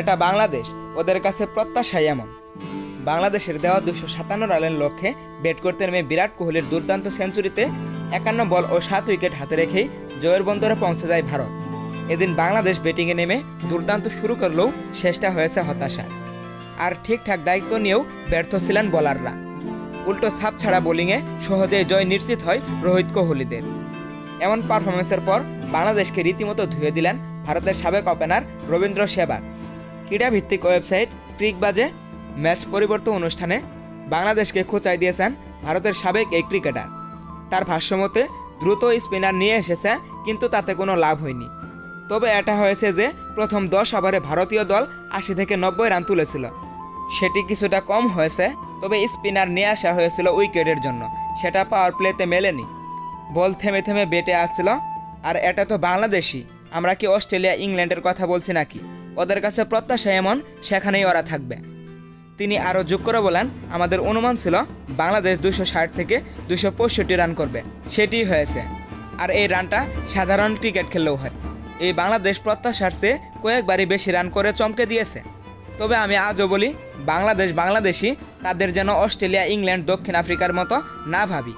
এটা বাংলাদেশ। ওদের কাছে প্রত্যাশাই এমন। বাংলাদেশের দেওয়া দুশো সাতান্ন রানের লক্ষ্যে ব্যাট করতে নেমে বিরাট কোহলির দুর্দান্ত সেঞ্চুরিতে একান্ন বল ও সাত উইকেট হাতে রেখেই জয়ের বন্দরে পৌঁছে যায় ভারত। এদিন বাংলাদেশ ব্যাটিংয়ে নেমে দুর্দান্ত শুরু করলেও শেষটা হয়েছে হতাশা। আর ঠিকঠাক দায়িত্ব নিয়েও ব্যর্থ ছিলেন বোলাররা। উল্টো ছাপ ছাড়া বোলিংয়ে সহজেই জয় নিশ্চিত হয় রোহিত কোহলিদের। এমন পারফরমেন্সের পর বাংলাদেশকে রীতিমতো ধুয়ে দিলেন ভারতের সাবেক ওপেনার রবীন্দ্র সেবাগ ক্রীড়াভিত্তিক ওয়েবসাইট ক্রিকবাজে ম্যাচ পরিবর্তন অনুষ্ঠানে বাংলাদেশকে খোঁচাই দিয়েছেন ভারতের সাবেক এই ক্রিকেটার। তার ভাষ্যমতে, দ্রুত স্পিনার নিয়ে এসেছে, কিন্তু তাতে কোনো লাভ হয়নি। তবে এটা হয়েছে যে, প্রথম দশ ওভারে ভারতীয় দল আশি থেকে নব্বই রান তুলেছিল। সেটি কিছুটা কম হয়েছে, তবে স্পিনার নিয়ে আসা হয়েছিল উইকেটের জন্য। সেটা পাওয়ার প্লেতে মেলেনি। বল থেমে থেমে বেটে আসছিল। আর এটা তো বাংলাদেশি আমরা কি অস্ট্রেলিয়া ইংল্যান্ডের কথা বলছি নাকি? ওদের কাছে প্রত্যাশা এমন, সেখানেই ওরা থাকবে। তিনি আরও যোগ করে বলেন, আমাদের অনুমান ছিল বাংলাদেশ দুশো ষাট থেকে দুশো পঁয়ষট্টি রান করবে। সেটিই হয়েছে। আর এই রানটা সাধারণ ক্রিকেট খেললেও হয়। এই বাংলাদেশ প্রত্যাশার চেয়ে কয়েকবারই বেশি রান করে চমকে দিয়েছে। তবে আমি আজও বলি, বাংলাদেশ বাংলাদেশি তাদের যেন অস্ট্রেলিয়া, ইংল্যান্ড, দক্ষিণ আফ্রিকার মতো না ভাবি।